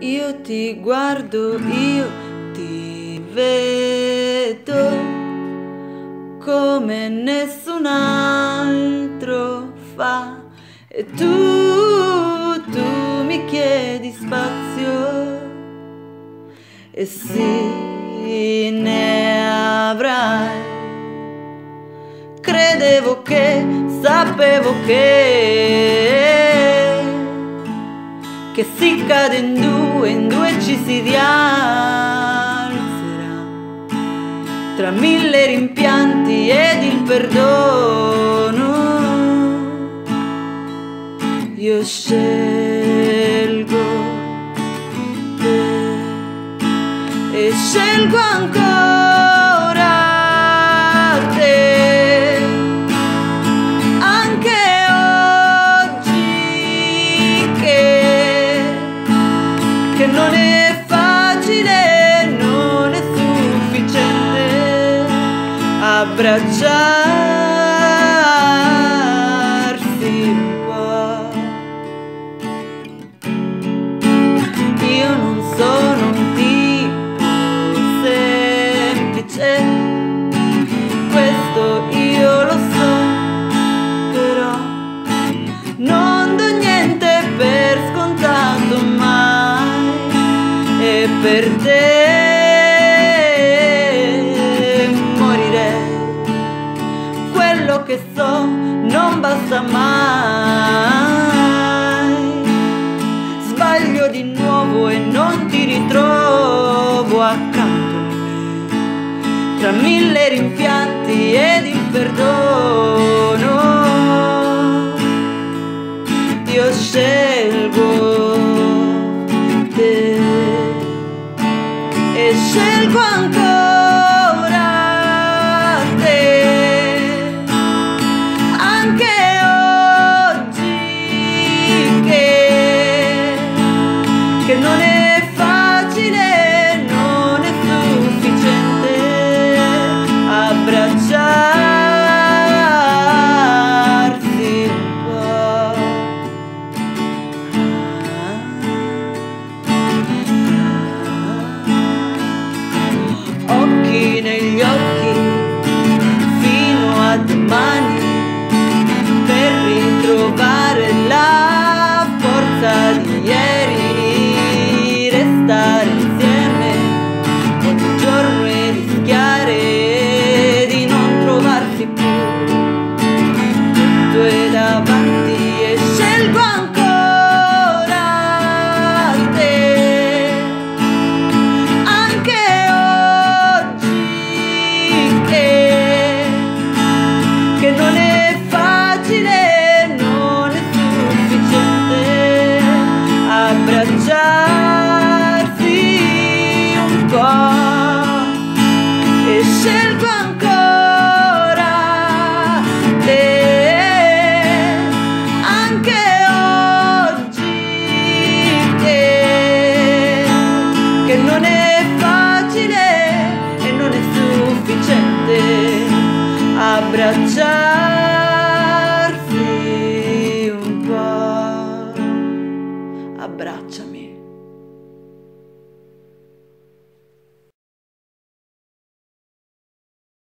Io ti guardo, io ti vedo come nessun altro fa e tu, tu mi chiedi spazio e sì ne avrai. Credevo che, sapevo che che si cade in due, in due ci si rialzerà. Tra mille rimpianti ed il perdono, io scelgo te e scelgo ancora. Abbracciarsi un po'. Io non sono un tipo semplice, questo io lo so, però non do niente per scontato mai per te ritrovo accanto. Tra mille rimpianti ed il perdono. Io scelgo scelgo ancora facile e